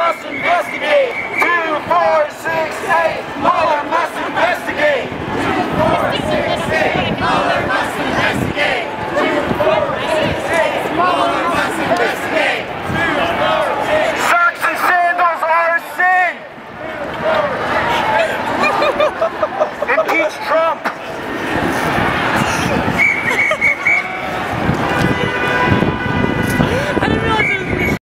nosso investimento.